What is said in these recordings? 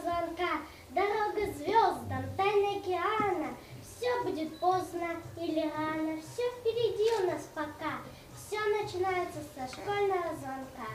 звонка, дорога звездам, тайна океана. Все будет поздно или рано, все впереди у нас пока. Все начинается со школьного звонка.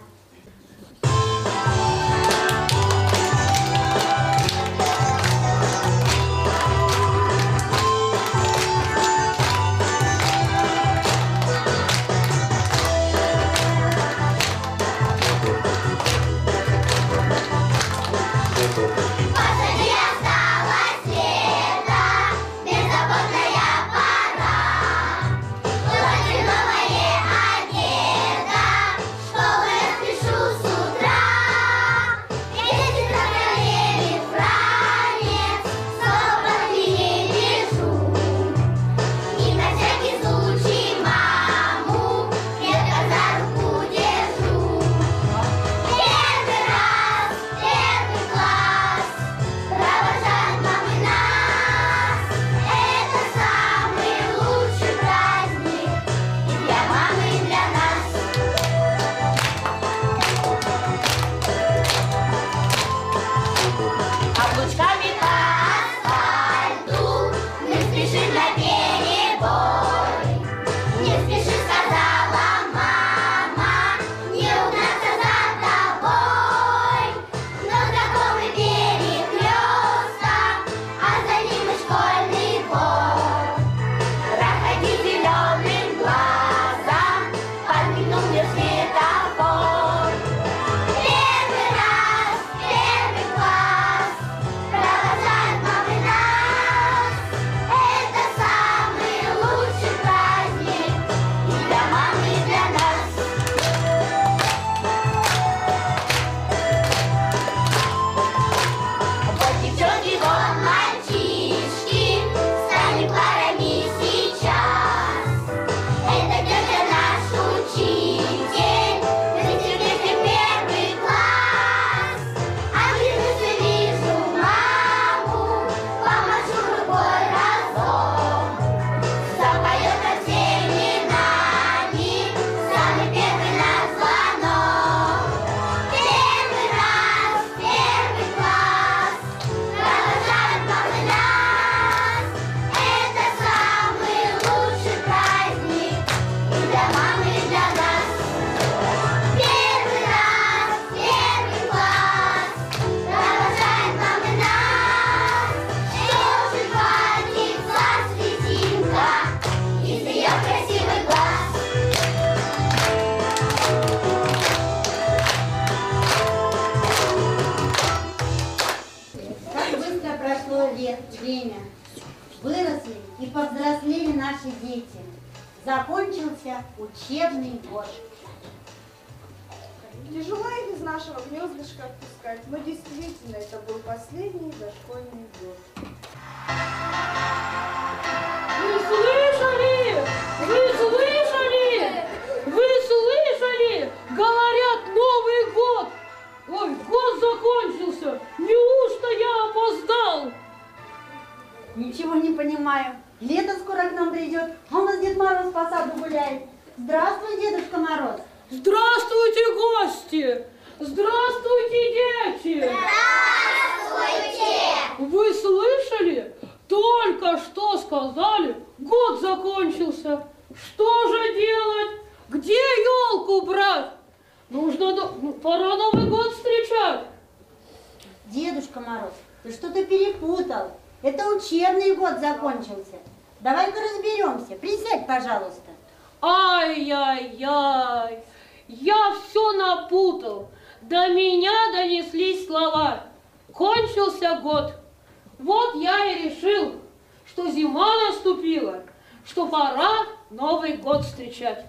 Что пора Новый год встречать.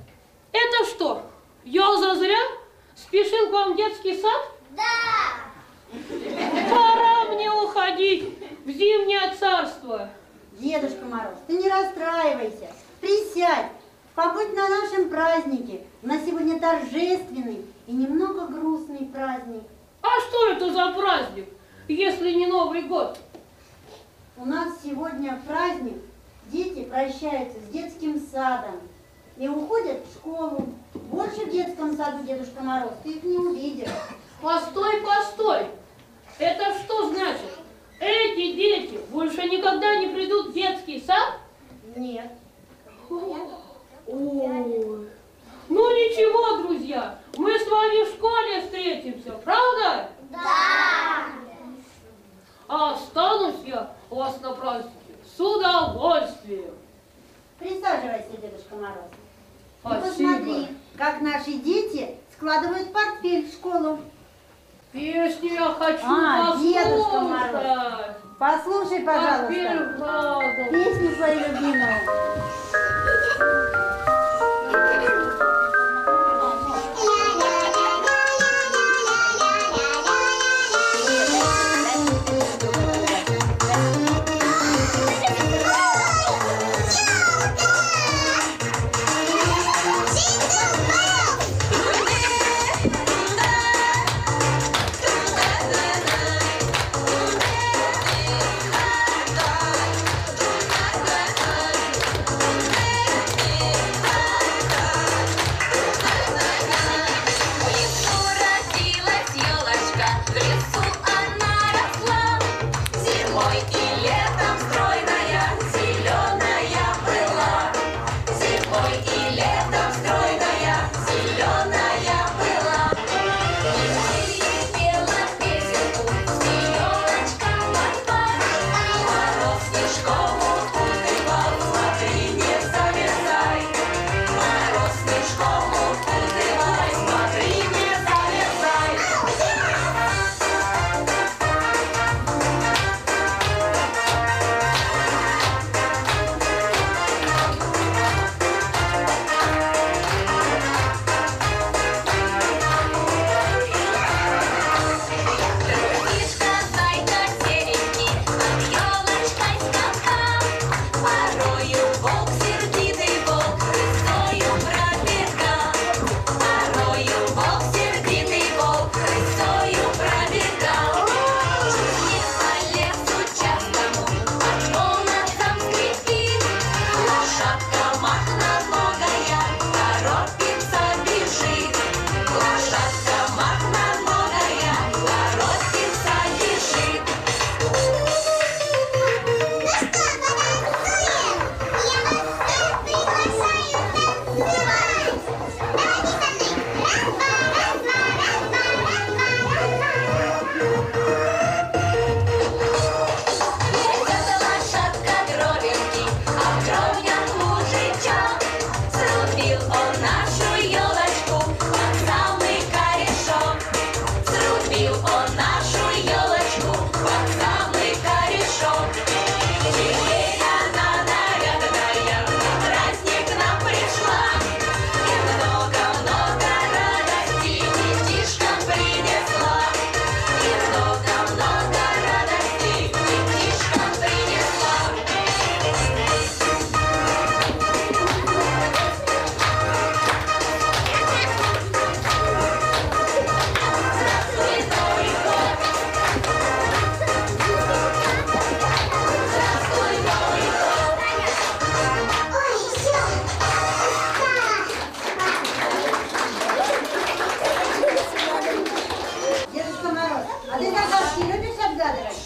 Это что, я зазря спешил к вам в детский сад? Да! Пора мне уходить в зимнее царство. Дедушка Мороз, ты не расстраивайся. Присядь. Побудь на нашем празднике. У нас сегодня торжественный и немного грустный праздник. А что это за праздник, если не Новый год? У нас сегодня праздник. Дети прощаются с детским садом и уходят в школу. Больше в детском саду, Дедушка Мороз, ты их не увидишь. Постой, постой! Это что значит? Эти дети больше никогда не придут в детский сад? Нет. Ой. Ну ничего, друзья, мы с вами в школе встретимся, правда? Да! А останусь я у вас на празднике с удовольствием. Присаживайся, Дедушка Мороз. И Спасибо. посмотри, как наши дети складывают портфель в школу. Песню я хочу А, Дедушка Мороз. послушать. Послушай, пожалуйста, песню свою любимую. А ти Наташки любиш обгадувати?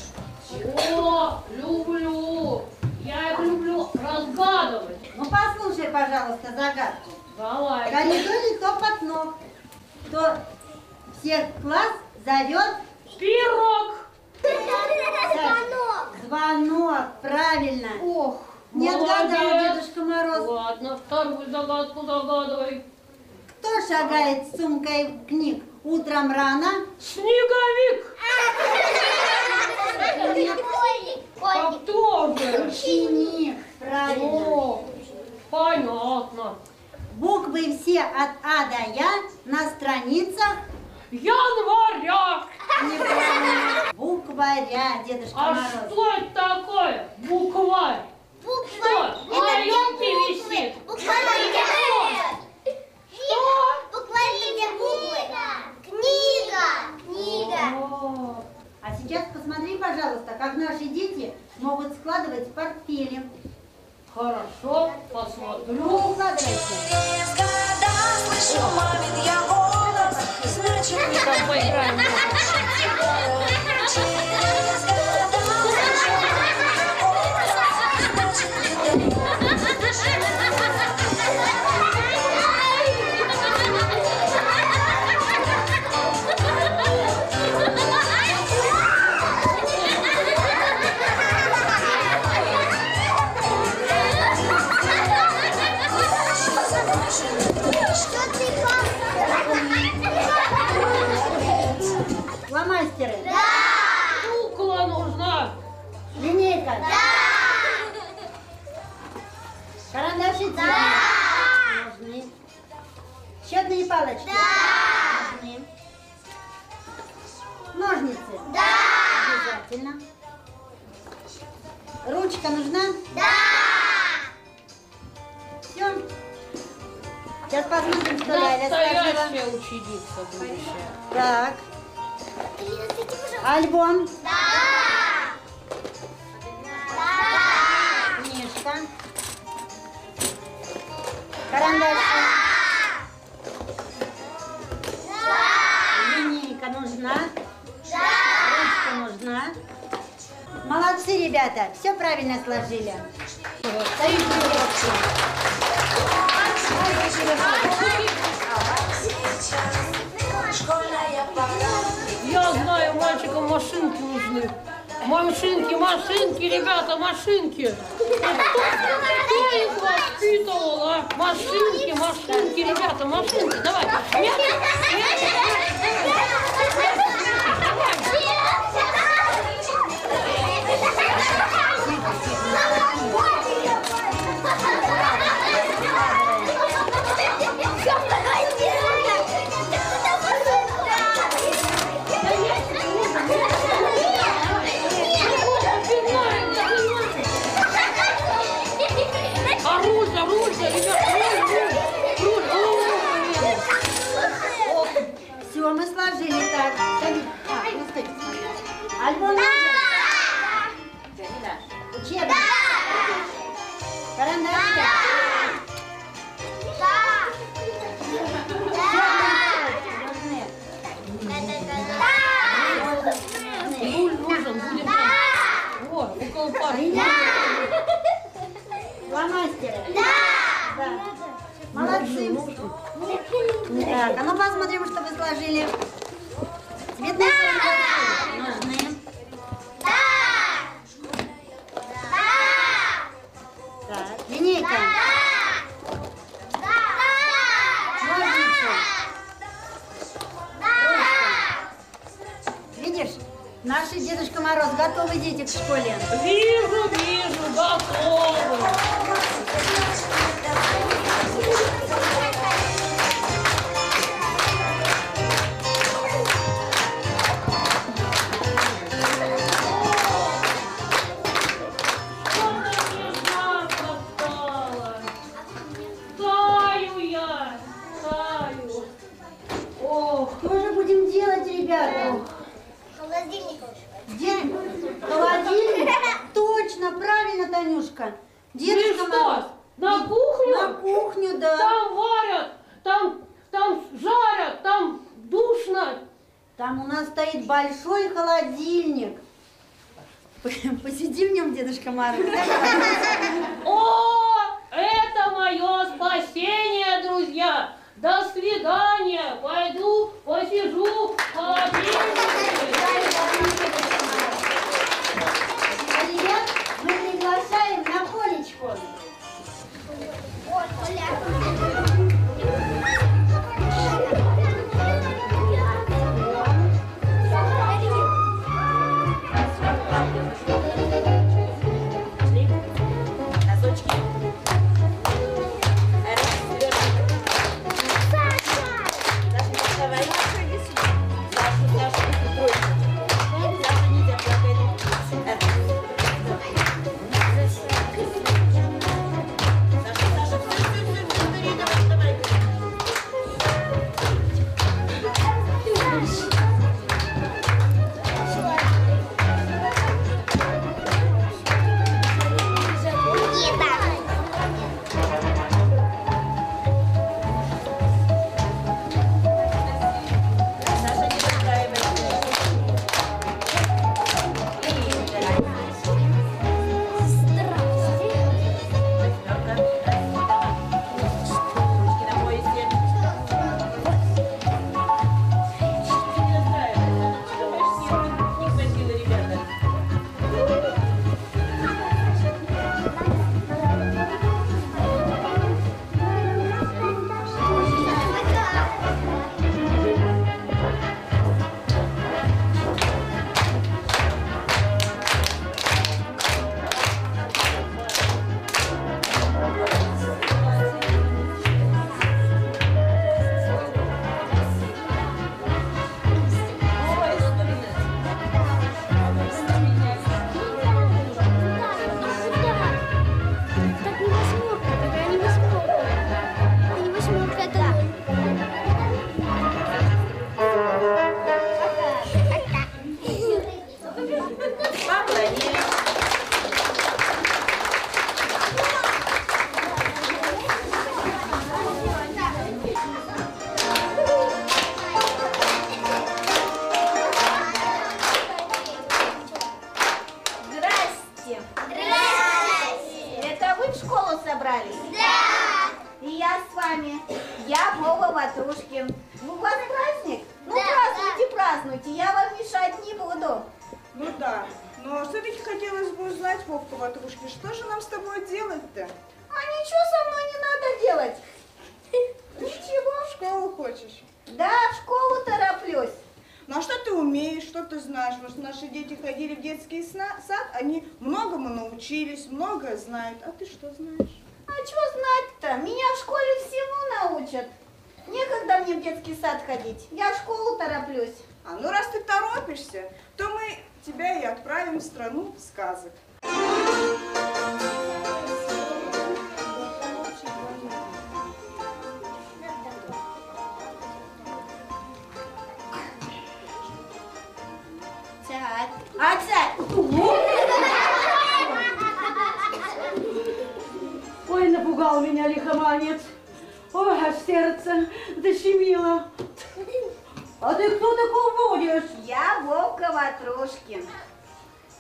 О, люблю. Я их люблю разгадывать. Ну послушай, пожалуйста, загадку. Давай. Коридоре кто под ног, кто всех класс зовет Пирог. Звонок. Звонок, правильно. Ох, не отгадал Дедушка Мороз. Ладно, вторую загадку загадывай. Кто шагает с сумкой книг утром рано? Снеговик. Школьник. А кто же? Ученик. Правильно. О, понятно. Буквы все от А до Я на страницах Января. неправильно. Букваря, Дедушка А Мороз. что это такое? Букварь. Буква. Что? На елке висит? Букварь. Что? Букварь буквы. Книга. Книга. А сейчас посмотри, пожалуйста, как наши дети могут складывать портфели. Хорошо, посмотрю. Ну, укладывайте. Когда слышу мамин я голос, значит не Там поиграем. Ручка нужна? Все. Сейчас посмотрим, что Ляля. Настоящая ученица будущая. Так. Альбом. Книжка. Карандаши. Линейка нужна. Ручка нужна. Молодцы, ребята. Все правильно сложили. Пора. Я знаю, мальчикам машинки нужны. Машинки, машинки, ребята, машинки. Кто их воспитывал, а? Машинки, машинки, ребята, машинки. Давай. Мяч, мяч, Обнимаем, Фломастеры. Да. Молодцы. Так, а ну посмотрим, что вы сложили. Цветные карандаши нужны. Так, линейка. Ножницы. Наши Дедушка Мороз готовы дети к школе. Вижу, вижу, готовы.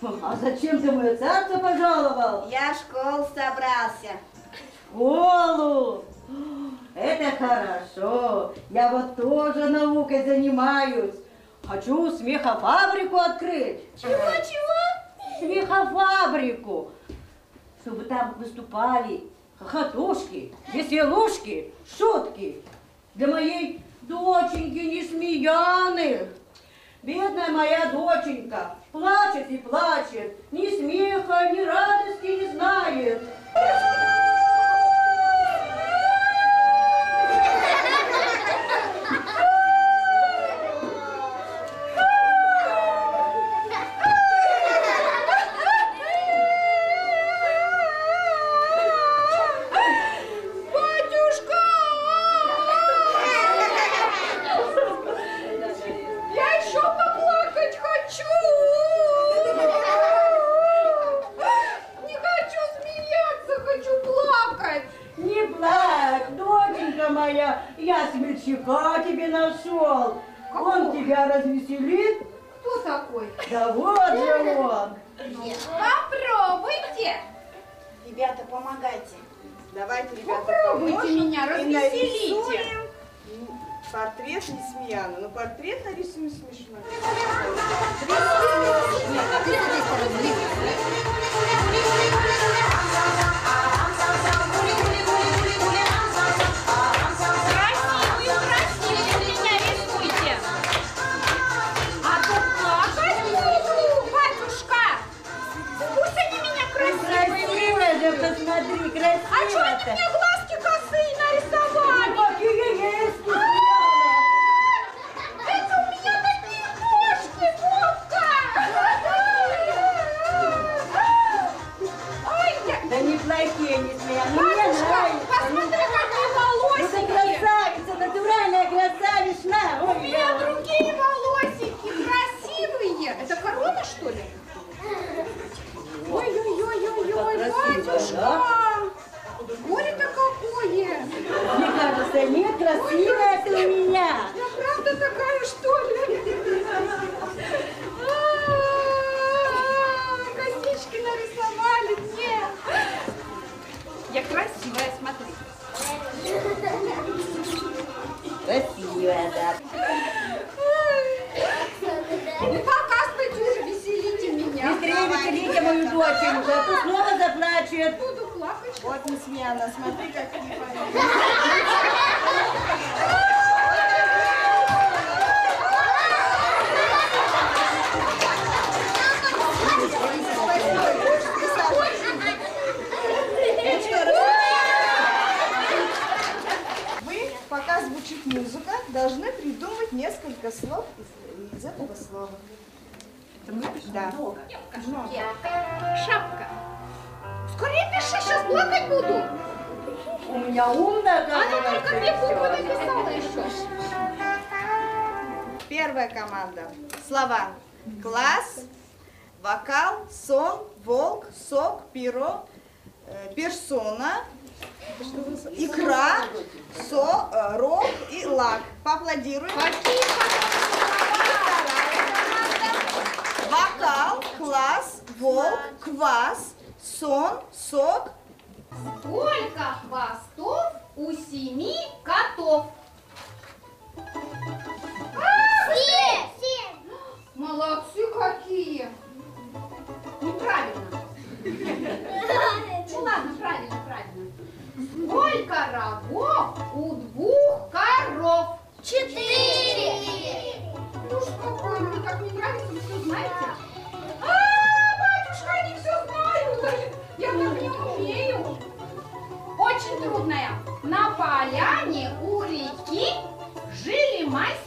А зачем ты в мое царство пожаловал? Я в школу собрался. В школу? Это хорошо. Я вот тоже наукой занимаюсь. Хочу смехофабрику открыть. Чего-чего? Смехофабрику. Чтобы там выступали хохотушки, веселушки, шутки. Для моей доченьки Несмеяны. Бедная моя доченька, Плачет и плачет, ни смеха, ни радости не знает.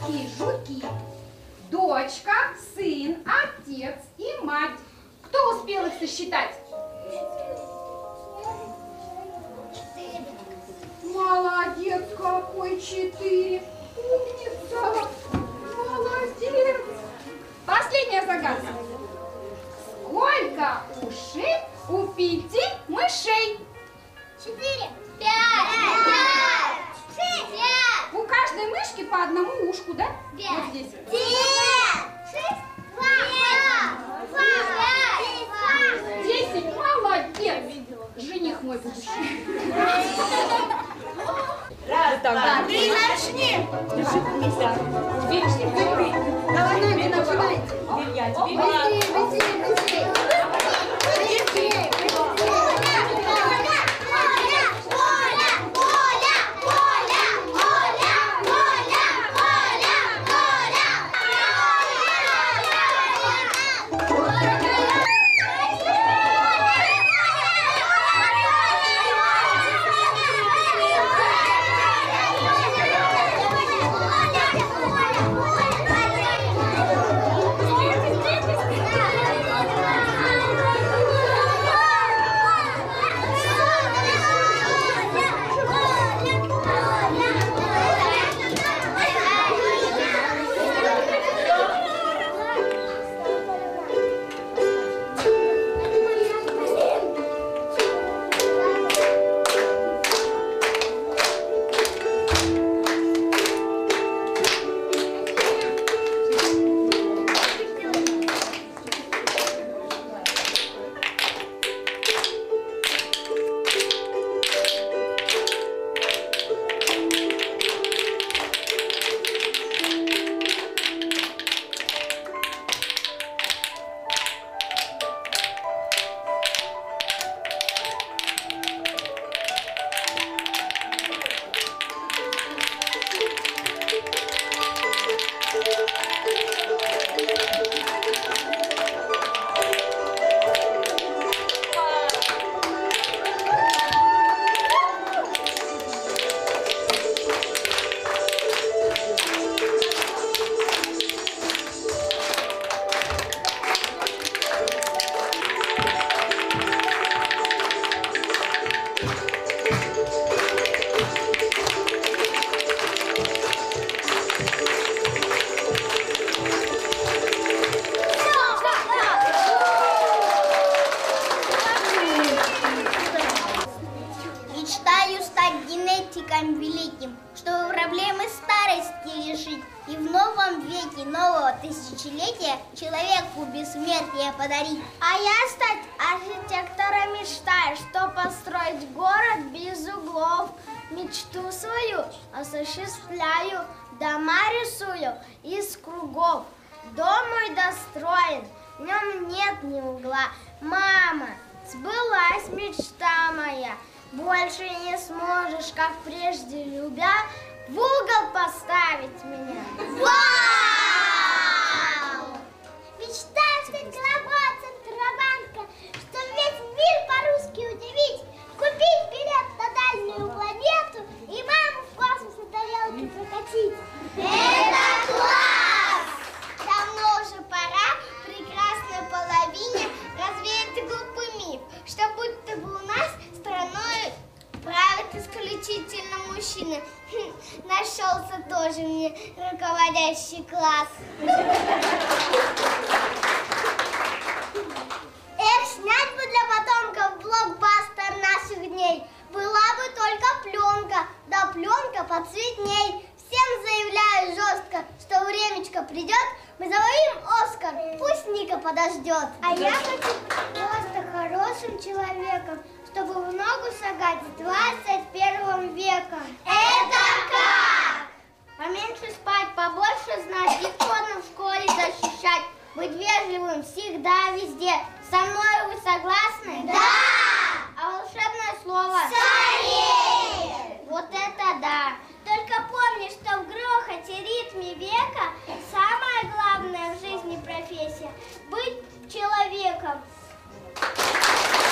и жуки. Дочка, сын, отец и мать. Кто успел их сосчитать? Молодец какой, четыре. Умница, молодец. Последняя загадка. Сколько ушей у пяти мышей? Четыре. Пять. Пять каждой мышки по одному ушку, да? Пять. Вот здесь. Девять. Шесть. Два. Пять. Два. Пять. Десять. Молодец. Жених мой будущий. Раз, два, три, начни. Теперь ты. Давай, начинайте. Теперь я, теперь я. Быстрее. ногу шагать в 21 века. Это как? Поменьше спать, побольше знать, диктоном в школе защищать, быть вежливым всегда, везде. Со мной вы согласны? Да! А волшебное слово? Царей! Вот это да! Только помни, что в грохоте ритме века самое главное в жизни профессия – быть человеком. Thank you.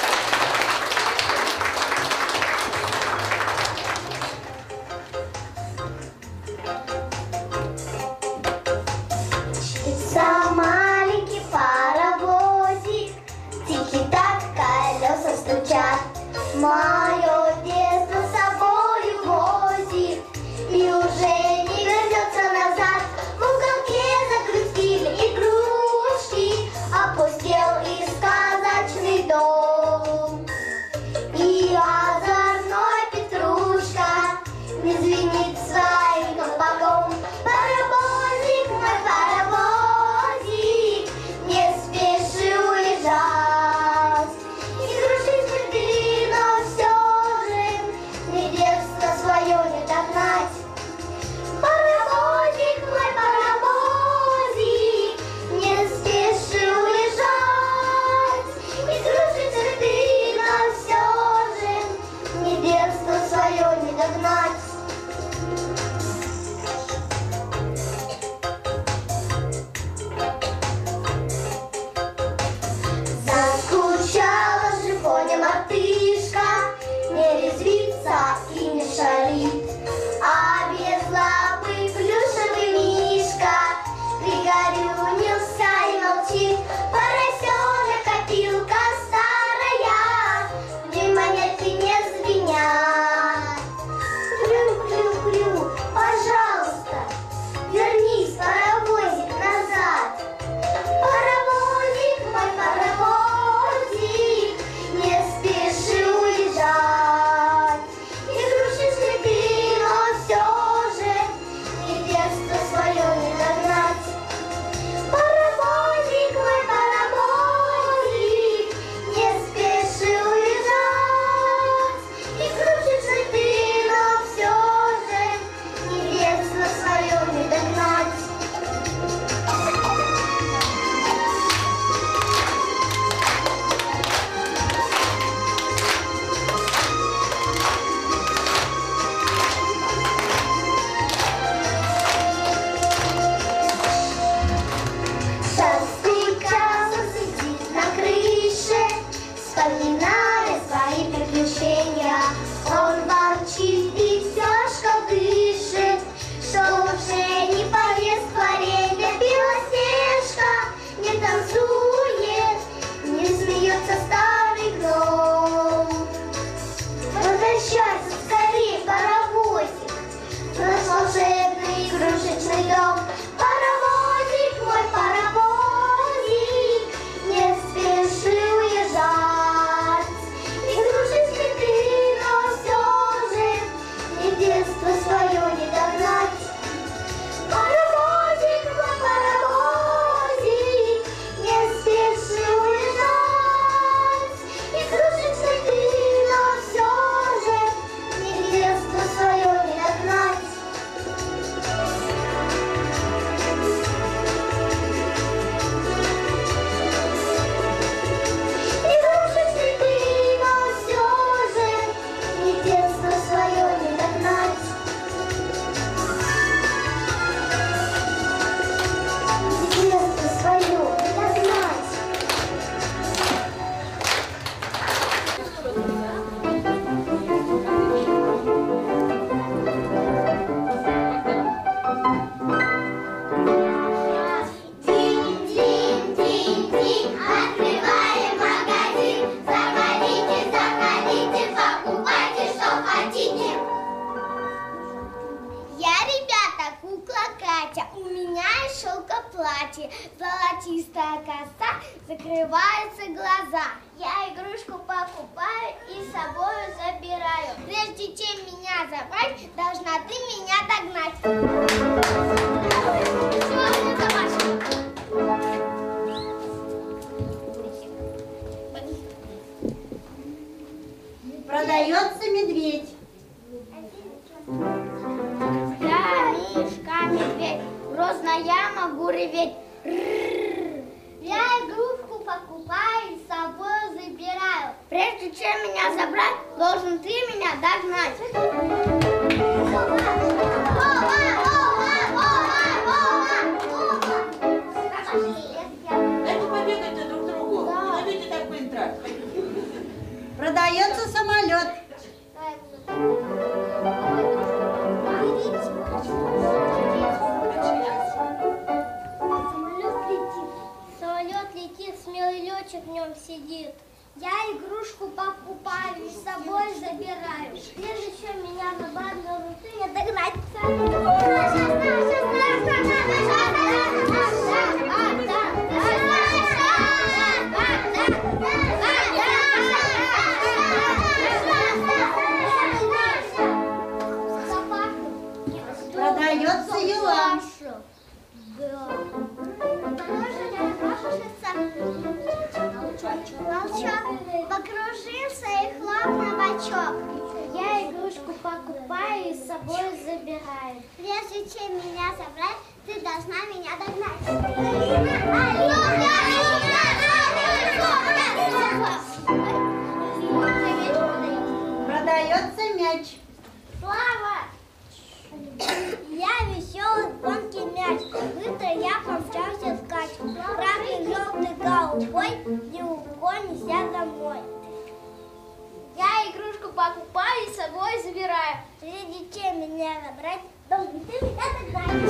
Слава! Я веселый звонкий мяч, быстро я помчался скачь. Правый желтый голубой, не угонишься домой. Я игрушку покупаю и с собой забираю. Прежде чем меня забрать, должен ты меня догнать.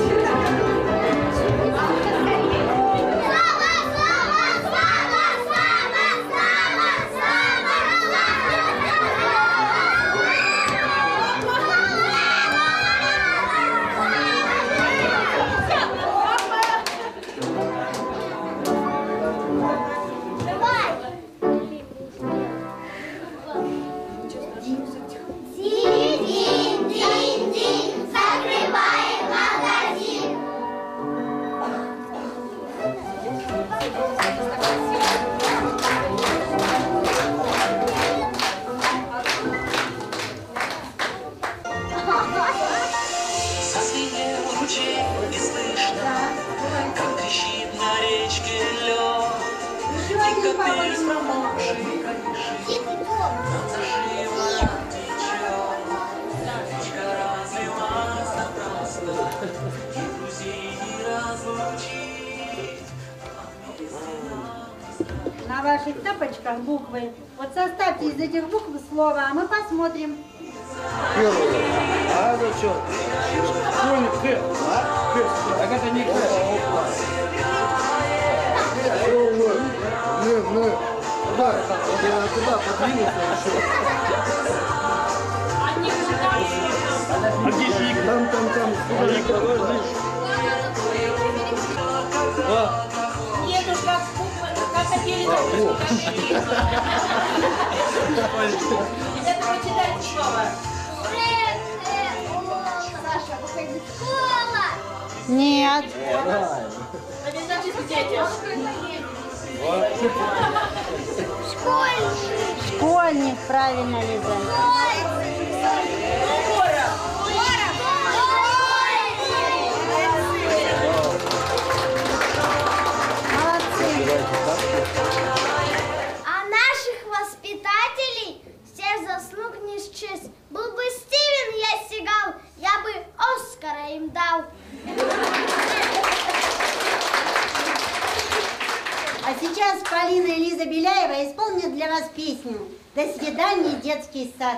Слово, а мы посмотрим. Первое. А это что? Школьник К. А? К. Так это не К. Ну, ну, куда, я куда подвинулся еще? А где Ик? Там, там, там. А, Дедушка, как хотели вот. Это прочитайте слово. Саша, выходи. Школа! Нет. Дети. Школьник! Школьник, правильно, Лиза. Молодцы. Сейчас Полина и Лиза Беляева исполнят для вас песню «До свидания, детский сад».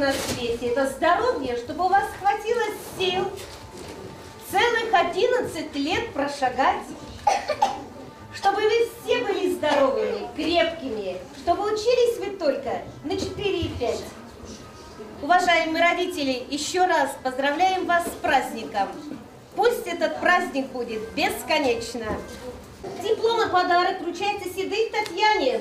На свете. Это здоровье, чтобы у вас хватило сил, целых 11 лет прошагать, чтобы вы все были здоровыми, крепкими, чтобы учились вы только на 4 и 5. Уважаемые родители, еще раз поздравляем вас с праздником. Пусть этот праздник будет бесконечно. Диплом и подарок вручается Седых Татьяне.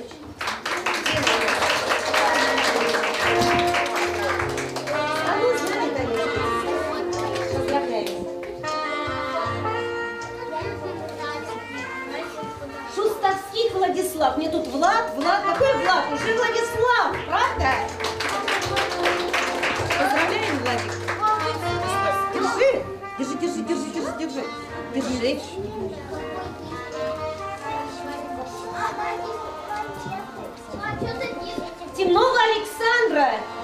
Владислав. Мне тут Влад, Влад. Какой Влад? Уже Владислав, правда? Поздравляем, Владик. Держи. Держи, держи, держи, держи, держи. Держи. Темного Александра.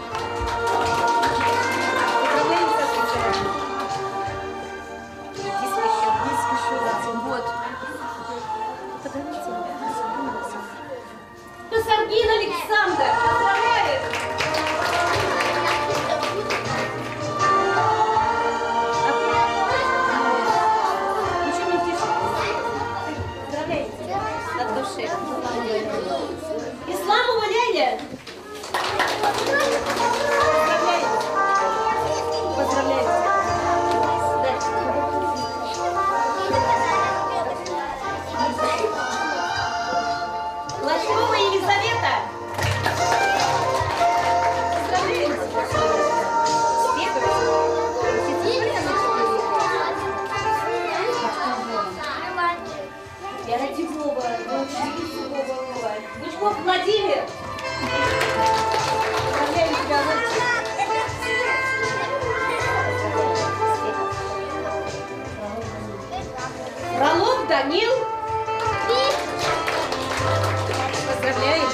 Косаргин Александр. Фролов Данил.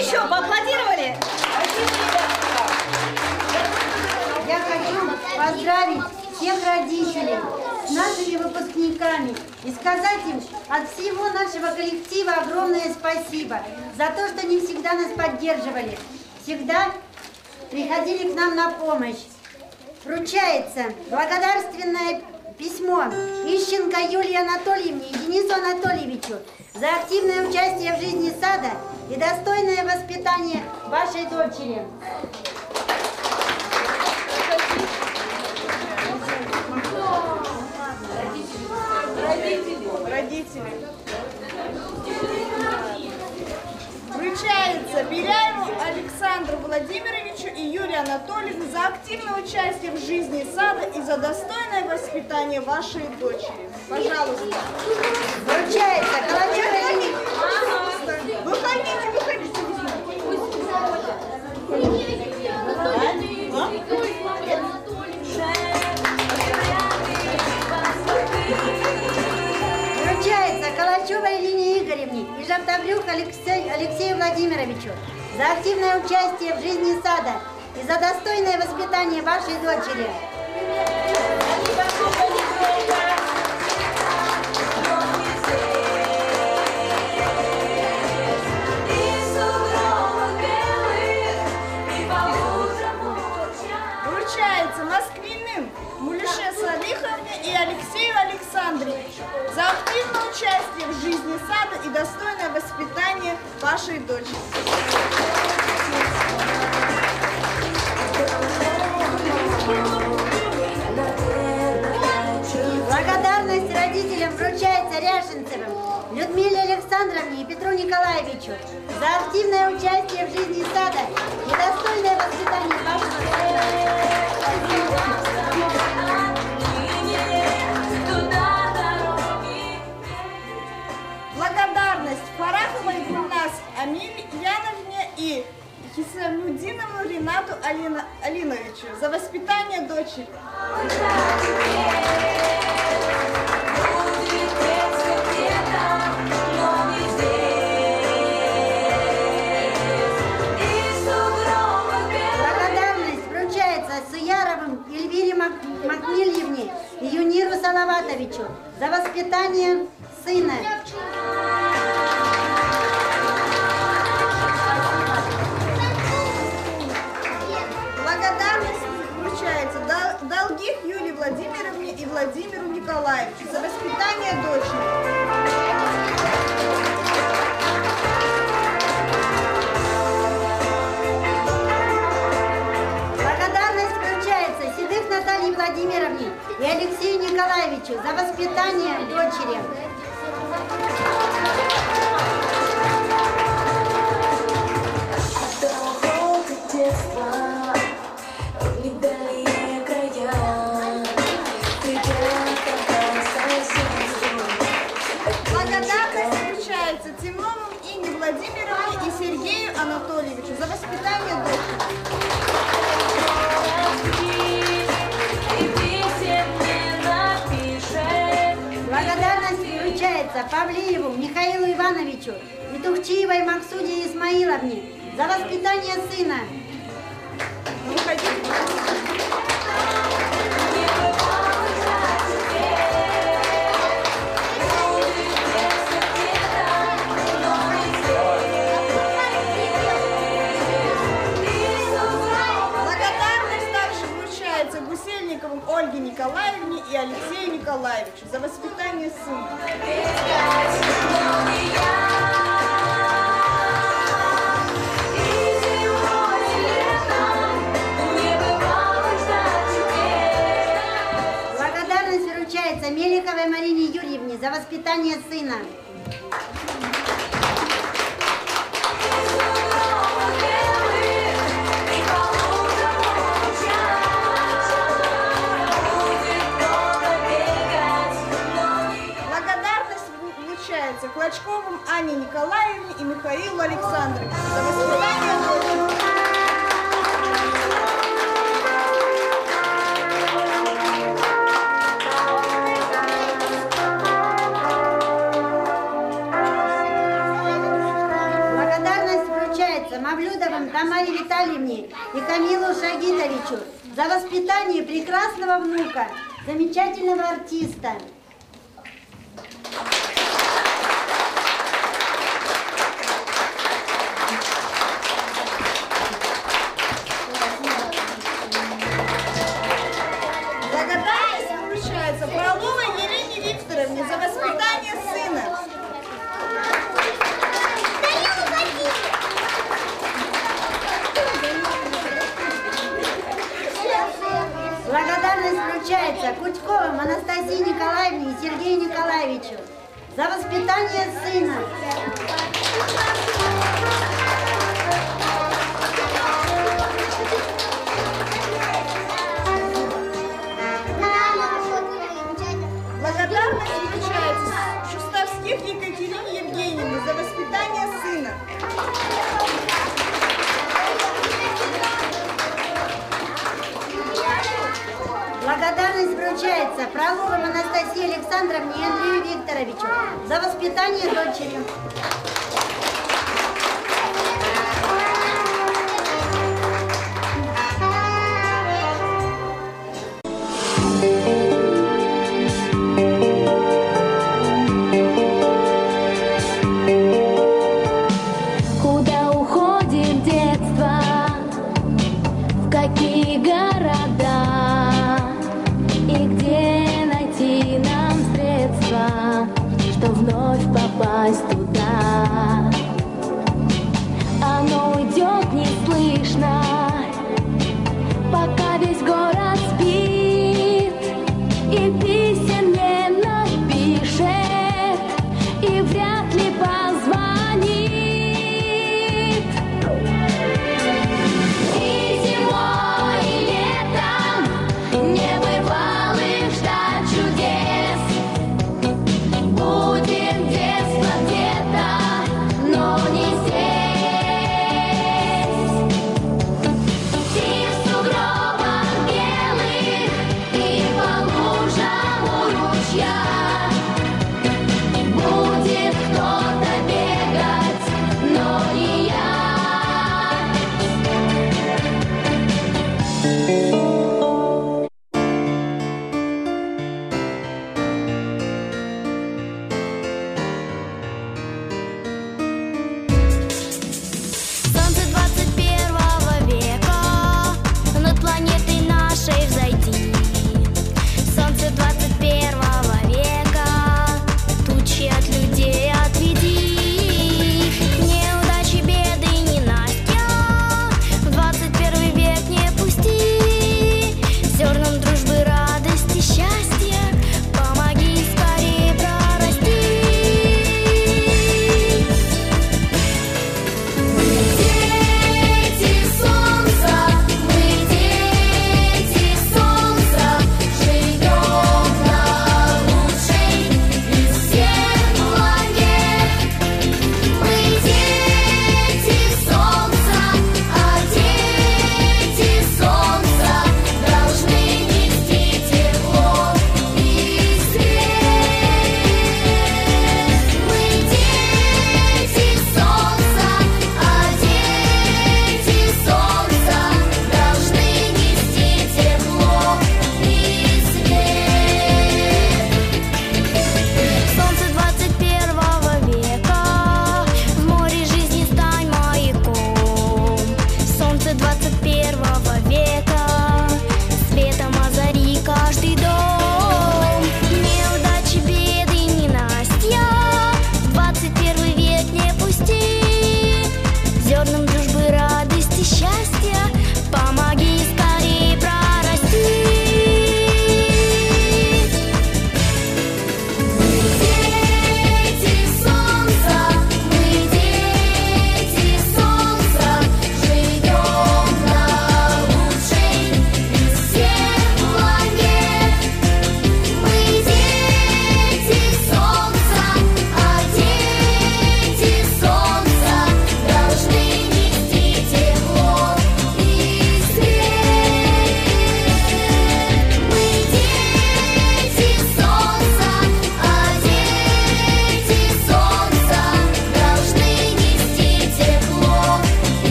Еще поаплодировали. Я хочу поздравить всех родителей с нашими выпускниками и сказать им от всего нашего коллектива огромное спасибо за то, что они всегда нас поддерживали, всегда приходили к нам на помощь. Вручается благодарственное письмо Ищенко Юлии Анатольевне и Денису Анатольевичу за активное участие в жизни сада и достойное воспитание вашей дочери. Родители. Вручается Беляеву Александру Владимировичу и Юрию Анатольевну за активное участие в жизни сада и за достойное воспитание вашей дочери. Пожалуйста. Вручается Калачева Лилия. Выходите, выходите. Вручается Калачевой Ирине Игоревне и Жавтовлюк Алексей, Алексею Владимировичу за активное участие в жизни сада и за достойное воспитание вашей дочери. Вручается участие в жизни сада и достойное воспитание вашей дочери. Благодарность родителям вручается Ряшинцевым Людмиле Александровне и Петру Николаевичу за активное участие в жизни сада и достойное воспитание вашего Благодарность воспитание сына. Клочковым Анне Николаевне и Михаилу Александровичу и Камилу Шагитовичу за воспитание прекрасного внука, замечательного артиста. Куда уходит детство? В какие города? И где найти нам средства, что вновь попасть